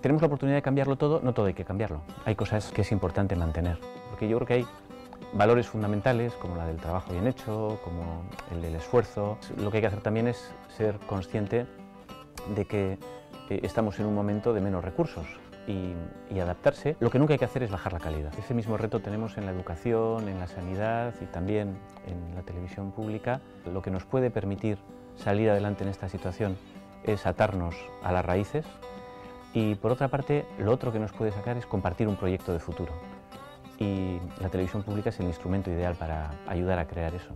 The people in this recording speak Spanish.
Tenemos la oportunidad de cambiarlo todo, no todo hay que cambiarlo. Hay cosas que es importante mantener, porque yo creo que hay valores fundamentales como la del trabajo bien hecho, como el del esfuerzo. Lo que hay que hacer también es ser consciente de que eh, estamos en un momento de menos recursos y, y, adaptarse. Lo que nunca hay que hacer es bajar la calidad. Ese mismo reto tenemos en la educación, en la sanidad y también en la televisión pública. Lo que nos puede permitir salir adelante en esta situación es atarnos a las raíces y por otra parte lo otro que nos puede sacar es compartir un proyecto de futuro y la televisión pública es el instrumento ideal para ayudar a crear eso.